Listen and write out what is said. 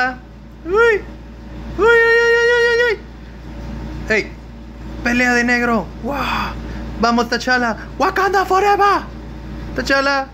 Ah. Uy. Uy, uy, uy, uy. Ey, pelea de negro. Wow. Vamos, Tachala. Wakanda forever. Tachala.